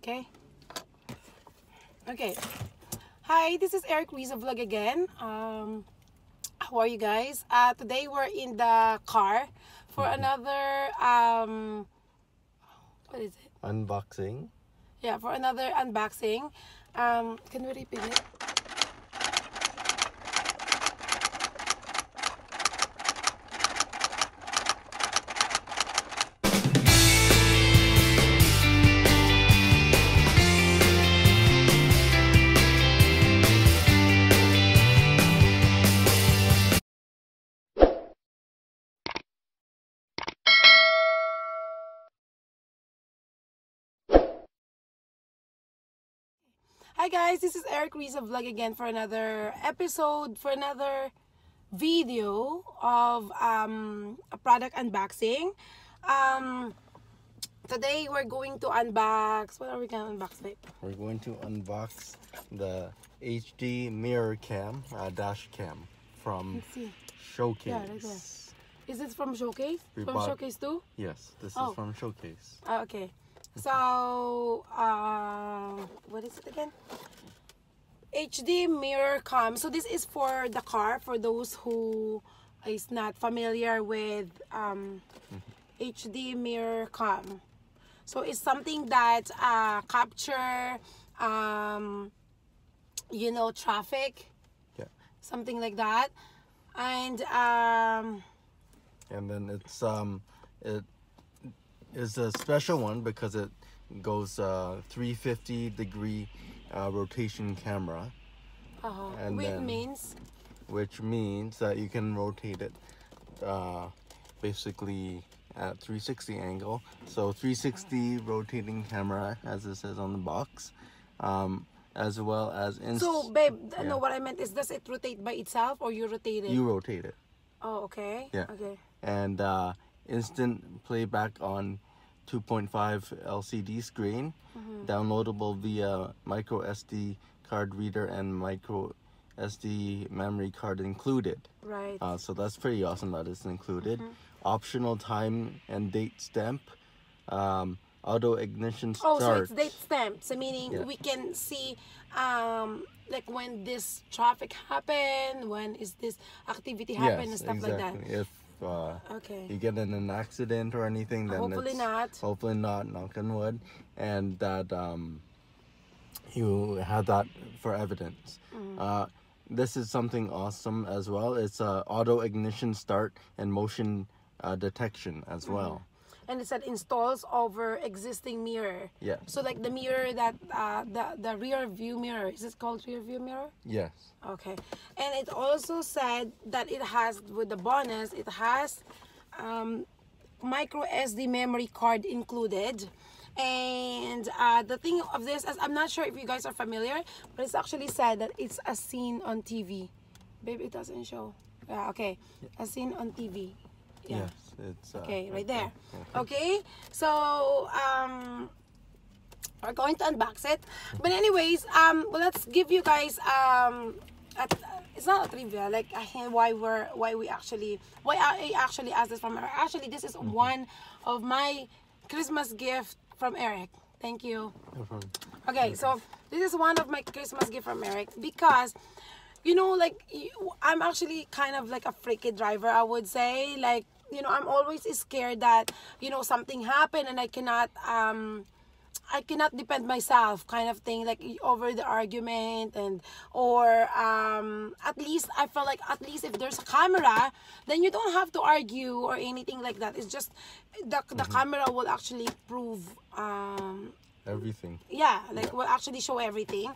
Okay. Okay. Hi, this is Eric Riza Vlog again. Um, how are you guys? Uh, today we're in the car for another um, what is it? Unboxing. Yeah, for another unboxing. Um, can we repeat it? Hi guys, this is Eric Riza Vlog again for another episode, for another video of um, a product unboxing. Um, today we're going to unbox, what are we going to unbox babe? We're going to unbox the HD mirror cam, uh, dash cam from Showcase. Yeah, right there. Is this from Showcase? We from bought- Showcase too? Yes, this Oh. is from Showcase. Ah, okay. So, uh, what is it again? HD mirror cam. So this is for the car for those who is not familiar with um, HD mirror cam. So it's something that uh, capture, um, you know, traffic, Yeah. something like that, and um, And then it's um it is a special one because it goes uh 350 degree uh, rotation camera, uh, And which then- means which means that you can rotate it uh basically at 360 angle. So 360 rotating camera as it says on the box. Um as well as inst- So, babe, Yeah. no, what I meant is, does it rotate by itself or you rotate it? you rotate it. Oh, okay. Yeah. Okay. and uh, instant playback on 2.5 LCD screen, Mm-hmm. downloadable via micro SD card reader and micro SD memory card included. Right. Uh, so that's pretty awesome that it's included. Mm-hmm. Optional time and date stamp, um, auto ignition oh, so it's date stamped. So meaning Yeah. we can see, um, like when this traffic happened, when is this activity happened, and stuff exactly. like that. If uh, Okay. you get in an accident or anything, then Hopefully not. Hopefully not. Knock on wood, and that um, you have that for evidence. Mm. Uh, this is something awesome as well. It's uh, auto ignition start and motion uh, detection as Mm-hmm. well. And it said installs over existing mirror. Yeah. So like the mirror that uh, the the rear view mirror is it called rear view mirror? Yes. Okay, and it also said that it has with the bonus, it has um, micro SD memory card included. And uh, the thing of this, is, I'm not sure if you guys are familiar, but it's actually said that it's a scene on TV. Babe, it doesn't show. Yeah, okay, a scene on TV. Yeah. Yes. It's uh, Okay, right there. Okay. So um, we're going to unbox it. But anyways, um, well, let's give you guys um, a, it's not a trivia, like why we're why we actually why I actually asked this from her. Actually, this is one of my Christmas gift from Eric. Thank you. No. Okay, so this is one of my Christmas gift from Eric because, you know, like I'm actually kind of like a freaky driver. I would say, like you know, I'm always scared that you know something happened and I cannot um. I cannot depend myself kind of thing like over the argument and or um at least I felt like at least if there's a camera then you don't have to argue or anything like that it's just the, the camera will actually prove um Everything. yeah like will actually show everything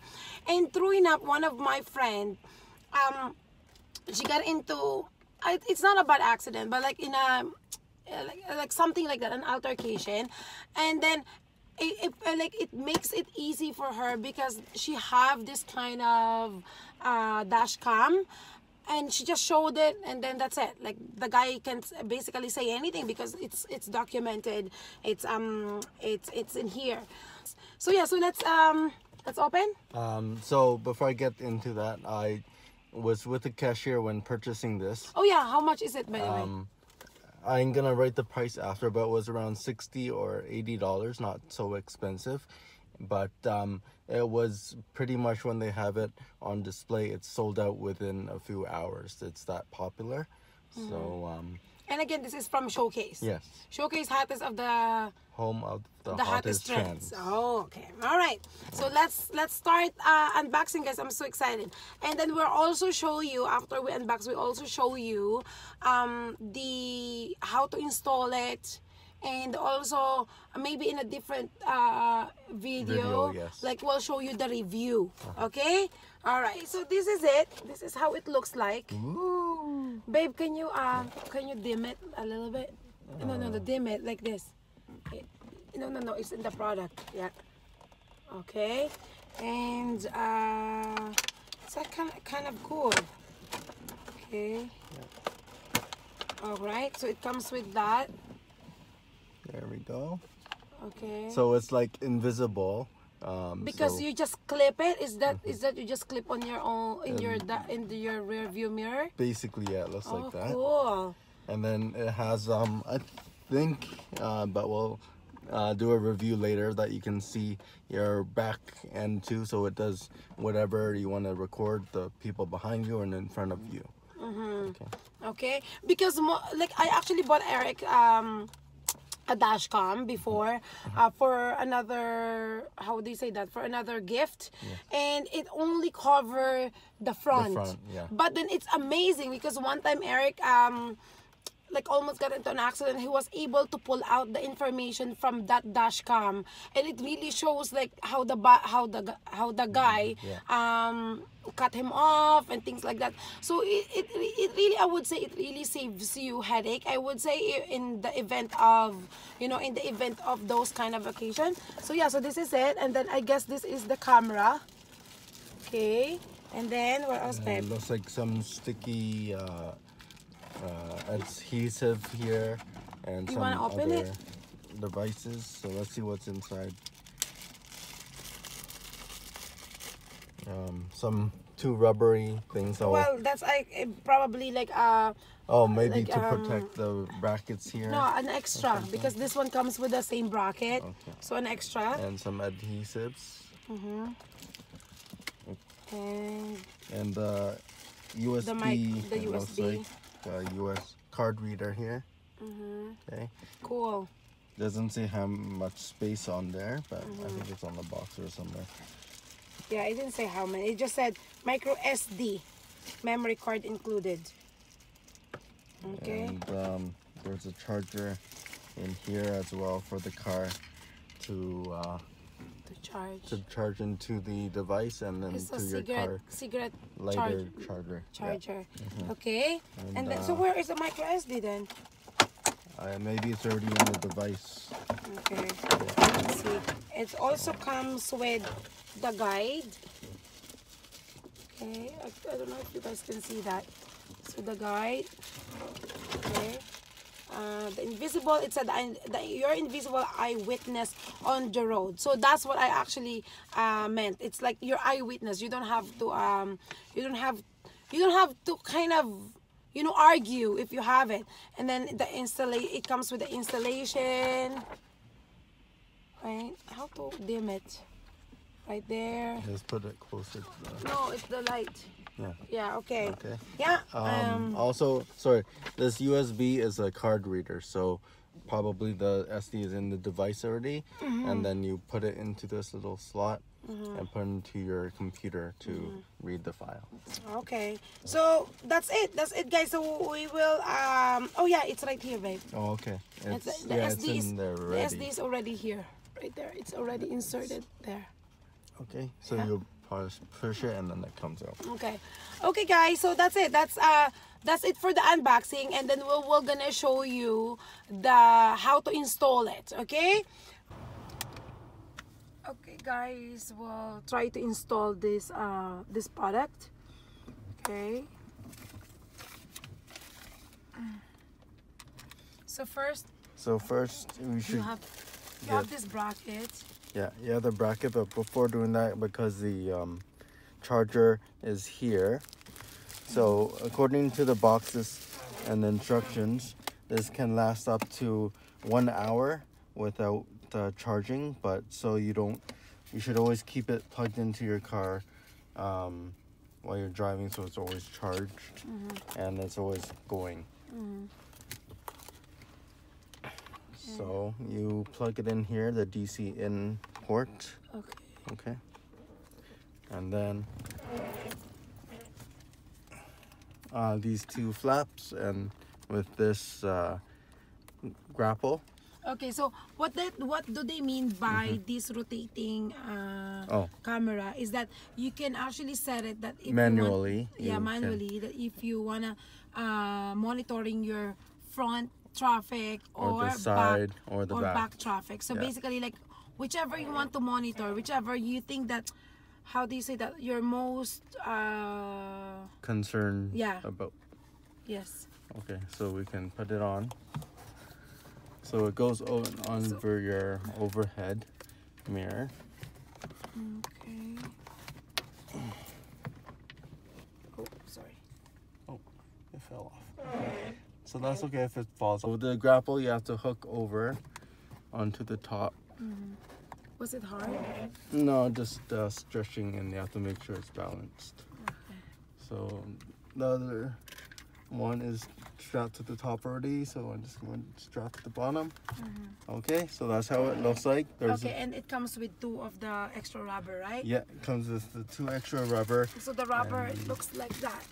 and true enough one of my friend um she got into I- it's not a bad accident but like in a like, like something like that an altercation. And then it, it uh, like it makes it easy for her because she have this kind of uh, dash cam. And she just showed it and then that's it. Like the guy can basically say anything because it's it's documented. It's um it's it's in here. So yeah so let's um let's open. Um, so before I get into that, I was with the cashier when purchasing this. oh yeah how much is it by the way Um, I'm gonna write the price after, but it was around sixty or eighty dollars, not so expensive. but um, it was pretty much when they have it on display, it's sold out within a few hours. It's that popular. So um, And again, this is from Showcase. yes, Showcase hottest of the home of the, the hottest, hottest trends. trends. Oh, okay. All right. So let's let's start uh, unboxing, guys. I'm so excited. And then we'll also show you after we unbox, we also show you um, the how to install it. And also maybe in a different uh, video, Video, yes. like we'll show you the review. Okay. All right. So this is it. This is how it looks like. Ooh. Babe, can you uh can you dim it a little bit? No, no, no, dim it like this. Okay. No, no, no, it's in the product. Yeah. Okay. And uh it's like kind of kind of cool. Okay. All right. So it comes with that. There we go. Okay. So it's like invisible. Um, because so- you just clip it, is that is that you just clip on your own in your in the, your rear view mirror? basically yeah, it looks oh, like that. cool. And then it has um I think uh, but we'll uh, do a review later that you can see your back end too, so it does whatever you want to record the people behind you and in front of you. Mm-hmm. Okay. Okay, because mo- like I actually bought Eric um a dashcam before uh, for another how do you say that? For another gift. And it only cover the front, front, yeah. but then it's amazing because one time Eric um like almost got into an accident he was able to pull out the information from that dash cam. And it really shows like how the how the how the guy Yeah. um cut him off and things like that. So it, it, it really i would say it really saves you headache i would say in the event of you know in the event of those kind of occasion. So yeah so this is it and then i guess this is the camera. Okay and then what else it looks like some sticky uh, uh, adhesive here and You some open other it? devices. So let's see what's inside. Um, some two rubbery things. Well that's like eh, probably like uh oh, maybe like, to um, protect the brackets here. No, an extra because this one comes with the same bracket. Okay. So an extra. And some adhesives. And And the USB. The mic- the USB. A US card reader here. Mm-hmm. Okay. cool. Doesn't say how much space on there, but I Mm-hmm. think it's on the box or somewhere. Yeah, it didn't say how many. It just said micro SD memory card included. Okay. And um, there's a charger in here as well for the car to uh, to charge. to charge into the device and then It's a to your cigarette car cigarette lighter charge, charger. Yeah. charger. Okay. And, And, then so uh, where is the micro SD then? Uh, maybe it's already in the device. Okay. Let's see. It also comes with the guide. Okay. I, I don't know if you guys can see that. So the guide. Okay. Uh, the invisible. It said the, the, your invisible eyewitness on the road. So that's what I actually uh, meant. It's like your eyewitness. You don't have to. Um, you don't have. You don't have to kind of you know argue if you have it and then the installation it comes with the installation right how to dim it right there Just put it closer to the. no it's the light Yeah. yeah okay Okay. yeah Um, um also, sorry, this USB is a card reader, so probably the SD is in the device already, Mm-hmm. and then you put it into this little slot and put it into your computer to Mm-hmm. read the file. okay so that's it that's it guys so we will um oh yeah it's right here babe Oh, okay. it's, It's, the yeah, sd it's is the already. sd is already here right there it's already inserted there Okay, so Yeah. you push push it and then it comes out. okay. Okay guys so that's it. That's uh that's it for the unboxing and then we'll, we're gonna show you the how to install it okay? Okay guys we'll try to install this uh this product. Okay. So first So first we you should have you have this bracket yeah yeah the bracket, but before doing that, because the um, charger is here, so according to the boxes and the instructions, this can last up to one hour without uh, charging. But so you don't you should always keep it plugged into your car um, while you're driving so it's always charged and it's always going. So you plug it in here, the DC in port, Okay. okay? And then uh, these two flaps and with this uh, grapple. Okay, so what that what do they mean by this rotating uh, Oh. camera? Is that you can actually set it that Manually, want, yeah, you can- manually that if you wanna uh, monitoring your front traffic Or or, the side back, or the or back. traffic. So Yeah. basically, like whichever you want to monitor, whichever you think that, how do you say that you're most uh, concern Yeah. about yes. okay so we can put it on so it goes on over your overhead mirror Okay. Oh, sorry. it fell off so that's okay if it falls with the grapple you have to hook over onto the top Was it hard? no just uh, stretching and you have to make sure it's balanced Okay. so the other one is strapped to the top already so i'm just going to strap to the bottom okay so that's how it looks like there's Okay, and it comes with two of the extra rubber, right? yeah it comes with the two extra rubber So the rubber it looks like that.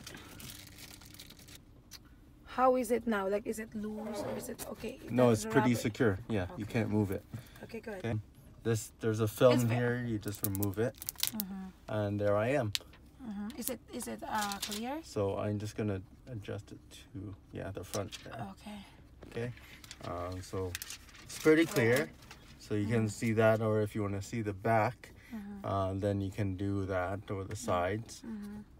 How is it now? Like, is it loose or is it okay? No, it's pretty secure. Yeah, you can't move it. Okay, good. Okay. This there's a film It's here. You just remove it, and there I am. Mhm. Is it is it uh clear? So I'm just gonna adjust it to yeah the front there. Okay. Okay. Um, so it's pretty clear. So you can see that, or if you want to see the back, uh, then you can do that or the sides.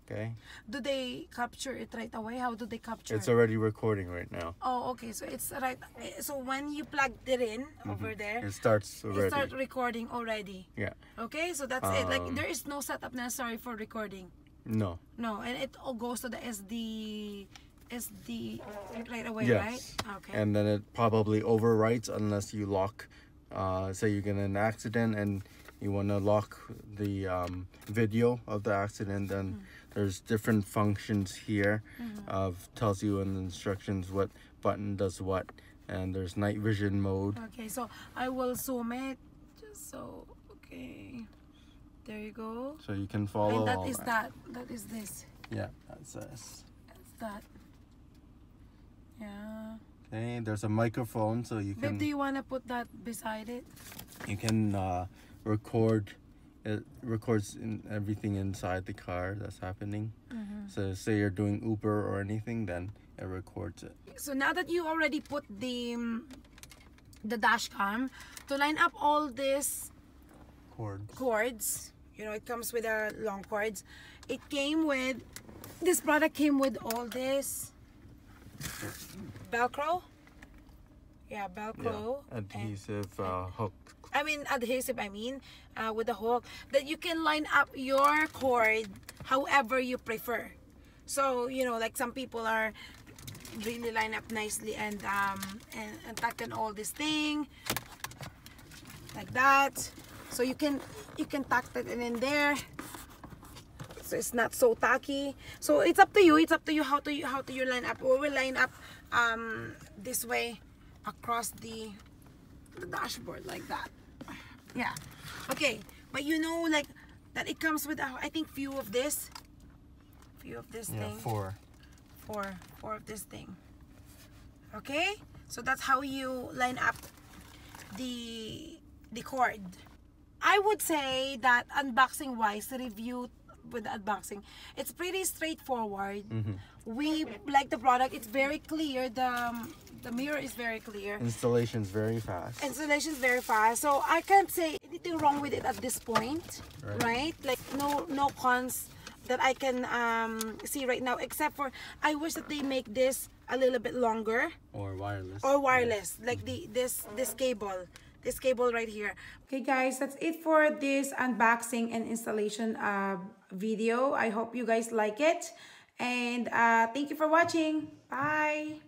Okay. Do they capture it right away? How do they capture? It's it? already recording right now. Oh, okay. So it's right. So when you plugged it in over there, It starts it already. start recording already. Yeah. Okay, so that's it. Like Um, there is no setup necessary for recording. No. No, and it all goes to the SD, SD right away, Yes. right? Okay. and then it probably overwrites unless you lock uh, say you get in an accident and you want to lock the um, video of the accident then there's different functions here of tells you in the instructions what button does what and there's night vision mode okay, so I will zoom it. Just so okay, there you go. so you can follow and that is that. That is this. yeah that's this That's that. Yeah. okay there's a microphone so you Babe, can do you wanna put that beside it? you can uh, record it records in everything inside the car that's happening. So say you're doing uber or anything then it records it. So now that you already put the um, the dash cam to line up all this cords. cords you know it comes with a long cords. It came with this product came with all this velcro? Yeah velcro. Yeah. and- adhesive uh, hook i mean adhesive i mean uh, with the hook that you can line up your cord however you prefer. So you know like some people are really line up nicely and um and, and tuck in all this thing like that. So you can you can tuck that in, in there. So it's not so tacky. So it's up to you. It's up to you how to you how to you line up. Or we line up um this way across the the dashboard like that yeah. Okay but you know like that it comes with uh, i think few of this. Few of this yeah thing. four. Four four of this thing. Okay? So that's how you line up the the cord. I would say that unboxing wise review with the unboxing it's pretty straightforward. We like the product it's very clear the um, the mirror is very clear. Installation's very fast. Installation is very fast. So i can't say anything wrong with it at this point Right. right, like no no cons that i can um see right now except for i wish that they make this a little bit longer. Or wireless. Or wireless like the this this cable this cable right here. Okay guys that's it for this unboxing and installation uh video. I hope you guys like it. And uh thank you for watching. Bye